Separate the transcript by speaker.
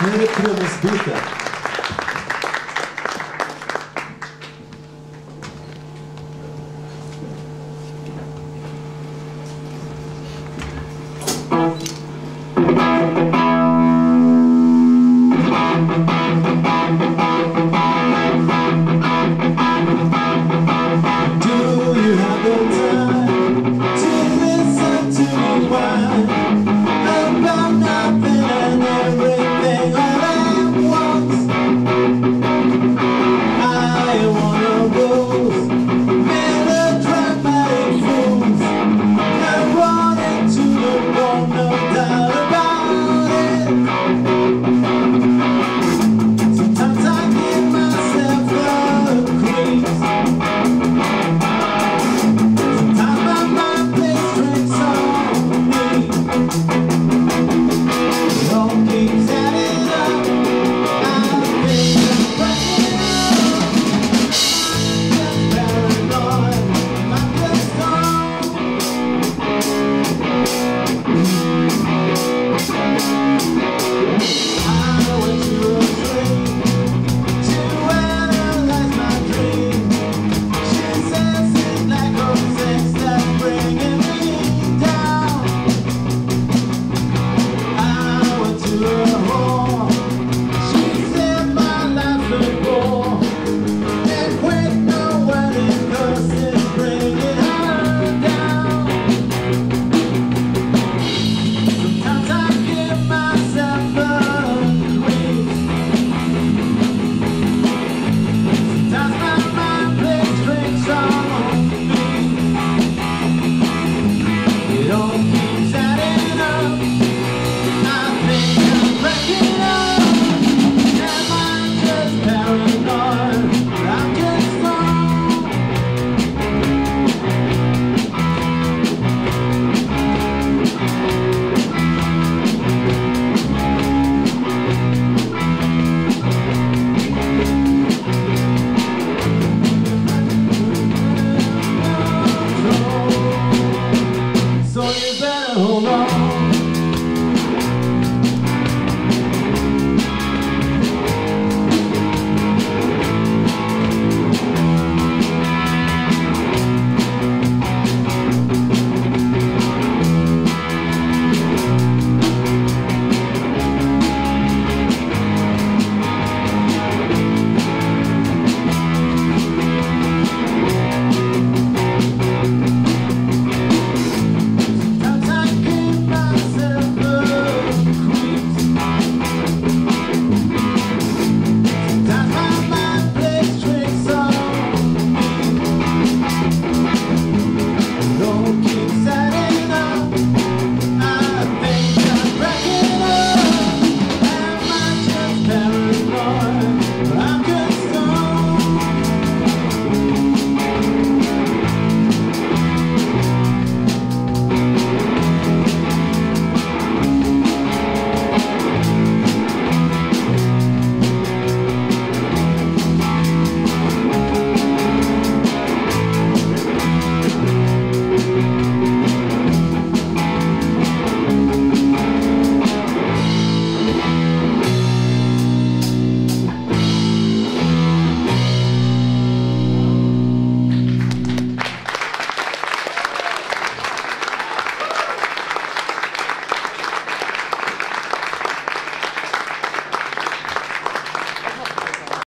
Speaker 1: Escuta. keeps